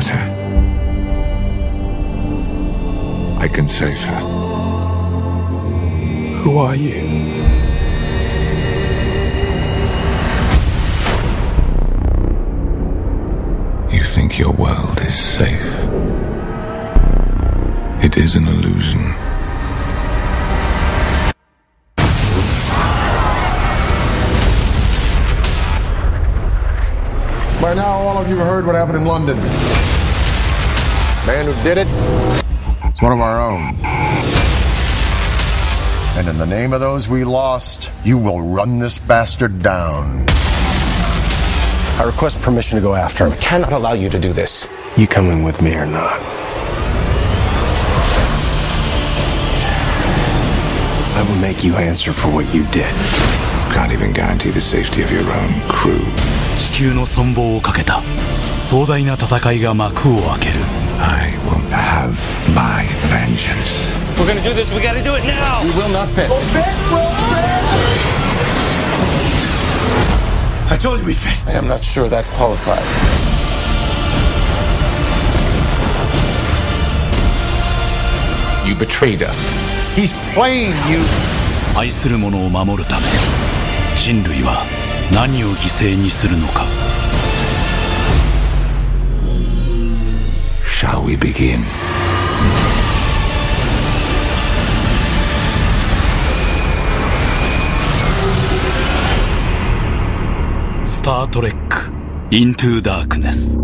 daughter. I can save her. Who are you? You think your world is safe. It is an illusion. By now, all of you heard what happened in London. Man who did it. it is one of our own. And in the name of those we lost, you will run this bastard down. I request permission to go after him. I cannot allow you to do this. You coming with me or not? I will make you answer for what you did. Can't even guarantee the safety of your own crew. 地球の存亡をかけた壮大な戦いが幕を開ける I will have my vengeance. We're gonna do this, we gotta do it now! We will not fit. I told you we fit. I am not sure that qualifies. You betrayed us. He's playing you. 愛する者を守るため人類は何を犠牲にするのか。Shall we begin? スター・トレック・イントゥ・ダークネス